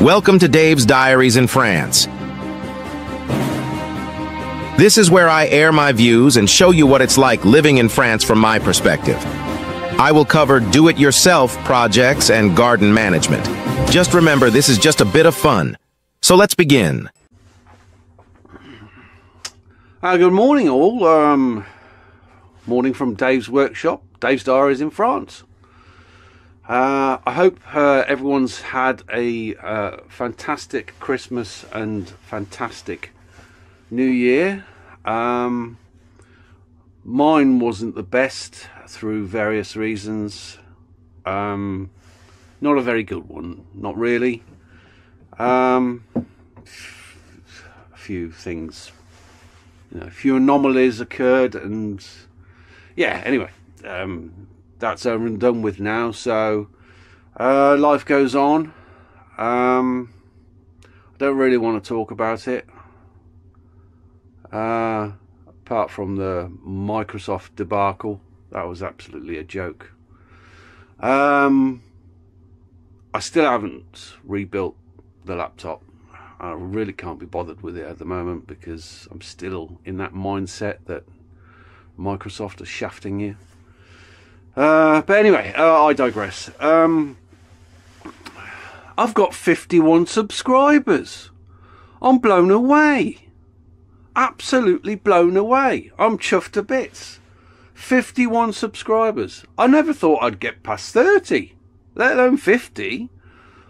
Welcome to Dave's Diaries in France. This is where I air my views and show you what it's like living in France from my perspective. I will cover do-it-yourself projects and garden management. Just remember, this is just a bit of fun. So let's begin. Uh, good morning, all. Um, morning from Dave's workshop, Dave's Diaries in France. Uh, I hope uh, everyone's had a uh, fantastic Christmas and fantastic New Year. Um, mine wasn't the best through various reasons. Um, not a very good one, not really. Um, a few things, you know, a few anomalies occurred, and yeah. Anyway, um, that's over and done with now. So uh, life goes on. Um, I don't really want to talk about it. Uh, apart from the Microsoft debacle, that was absolutely a joke. Um, I still haven't rebuilt the laptop. I really can't be bothered with it at the moment because I'm still in that mindset that Microsoft are shafting you. Uh, but anyway, uh, I digress. Um, I've got 51 subscribers. I'm blown away. Absolutely blown away. I'm chuffed to bits. 51 subscribers. I never thought I'd get past 30, let alone 50.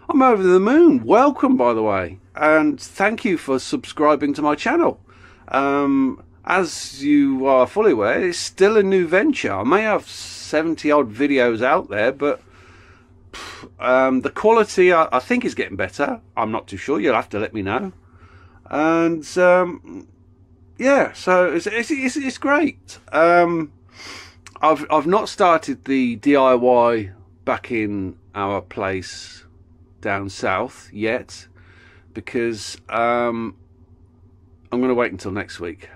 I'm over the moon. Welcome, by the way. And thank you for subscribing to my channel. Um, as you are fully aware, it's still a new venture. I may have 70 odd videos out there, but um, the quality I, I, think is getting better. I'm not too sure. You'll have to let me know. And um, yeah, so it's, it's, it's, it's great. Um, I've, I've not started the DIY back in our place down south yet because um, I'm going to wait until next week.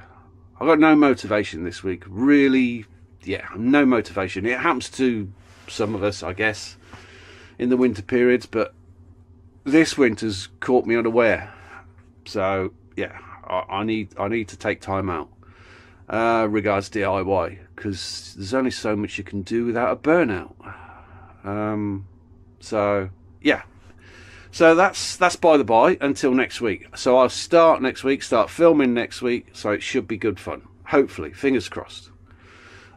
I've got no motivation this week. Really, yeah, no motivation. It happens to some of us, I guess, in the winter periods, but this winter's caught me unaware. So yeah, I, I need I need to take time out. Uh, regards DIY because there's only so much you can do without a burnout. Um, so yeah, so that's that's by the by until next week. So I'll start next week, start filming next week. So it should be good fun. Hopefully, fingers crossed.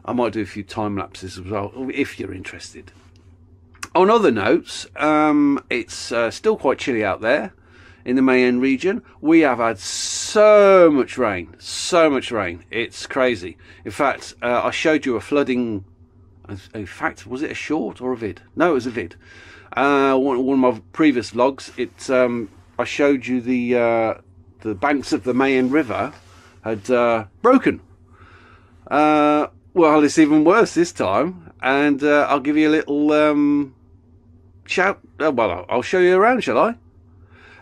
I might do a few time lapses as well if you're interested. On other notes, um, it's uh, still quite chilly out there in the Mayenne region. We have had so much rain, so much rain. It's crazy. In fact, uh, I showed you a flooding. In fact, was it a short or a vid? No, it was a vid uh, one, one, of my previous vlogs, it um, I showed you the uh, the banks of the Mayenne River had uh, broken. Uh, well, it's even worse this time, and uh, I'll give you a little um, shout. Uh, well, I'll show you around, shall I?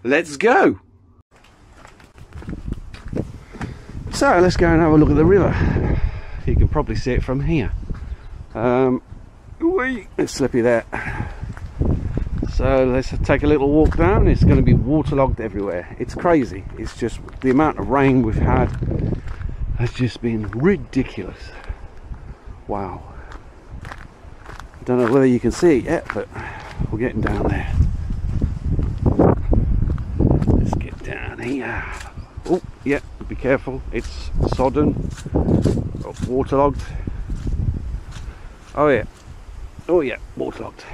Let's go. So let's go and have a look at the river. You can probably see it from here. Um, it's slippy there. So let's take a little walk down. It's going to be waterlogged everywhere. It's crazy. It's just the amount of rain we've had has just been ridiculous. Wow. I don't know whether you can see it yet, but we're getting down there. Let's get down here. Oh, yeah, be careful. It's sodden, waterlogged. Oh yeah. Oh yeah, waterlogged.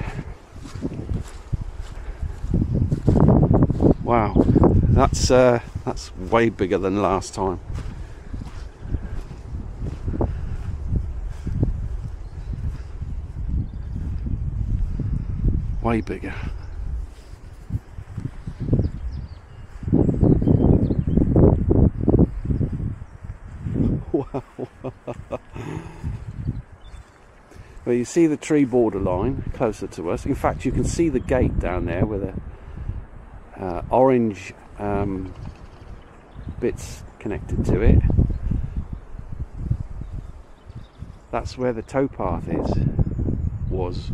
Wow, that's uh, that's way bigger than last time. Way bigger. Wow. well, you see the tree border line closer to us. In fact, you can see the gate down there with a uh, orange um, bits connected to it. That's where the towpath is, was.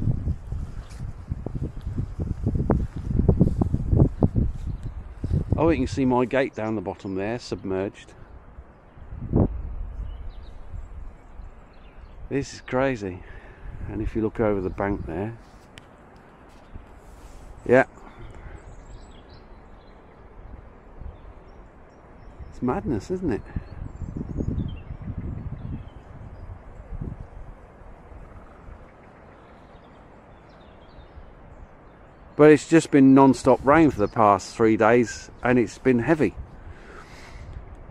Oh, you can see my gate down the bottom there, submerged. This is crazy. And if you look over the bank there, yeah. It's madness, isn't it? But it's just been non-stop rain for the past three days and it's been heavy.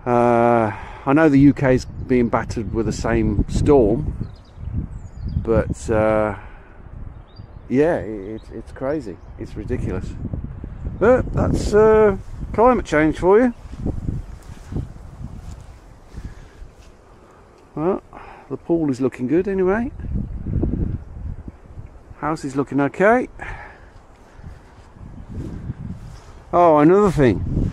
Uh, I know the UK is being battered with the same storm, but uh, yeah, it, it's crazy. It's ridiculous. But that's uh, climate change for you. Well, the pool is looking good anyway. House is looking okay. Oh, another thing.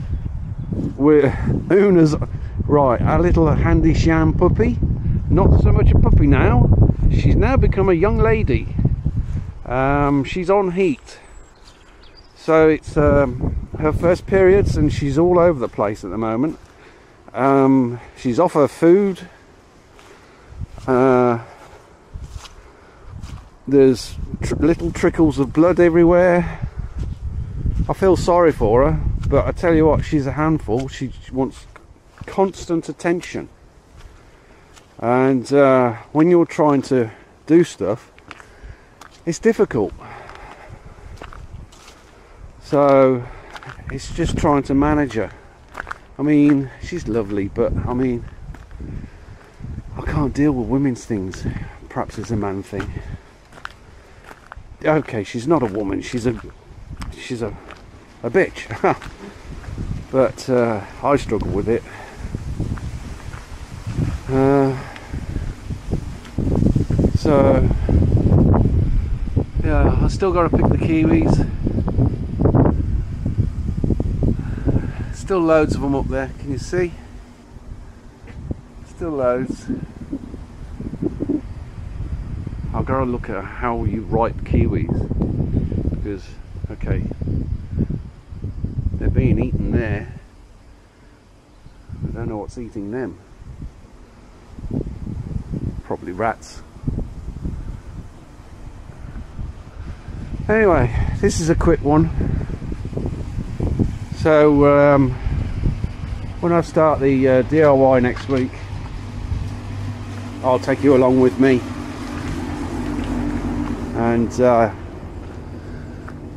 We're Una's right, our little handy sham puppy. Not so much a puppy now. She's now become a young lady. Um, she's on heat. So it's um, her first periods and she's all over the place at the moment. Um, she's off her food. Uh, there's tr little trickles of blood everywhere I feel sorry for her, but I tell you what, she's a handful. She wants constant attention. And uh, when you're trying to do stuff, it's difficult. So it's just trying to manage her. I mean, she's lovely, but I mean, I can't deal with women's things. Perhaps it's a man thing. Okay, she's not a woman. She's a she's a a bitch. but uh, I struggle with it. Uh, so yeah, I still got to pick the kiwis. Still loads of them up there. Can you see? Still loads. I've go and look at how you ripe kiwis because okay they're being eaten there. I don't know what's eating them. Probably rats. Anyway, this is a quick one. So, um, when I start the uh, DIY next week, I'll take you along with me and uh,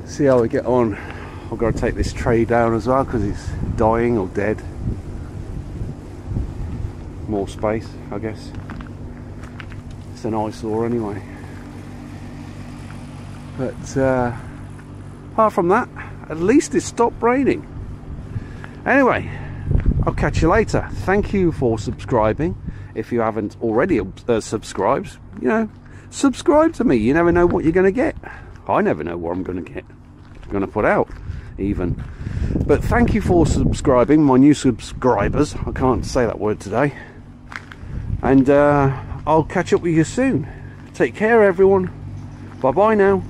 see how we get on. I've got to take this tray down as well because it's dying or dead. More space, I guess. It's an eyesore anyway. But uh, apart from that, at least it stopped raining. Anyway, I'll catch you later. Thank you for subscribing. If you haven't already uh, subscribed, you know, subscribe to me. You never know what you're going to get. I never know what I'm going to get. I'm going to put out even. But thank you for subscribing, my new subscribers. I can't say that word today. And uh, I'll catch up with you soon. Take care, everyone. Bye bye now.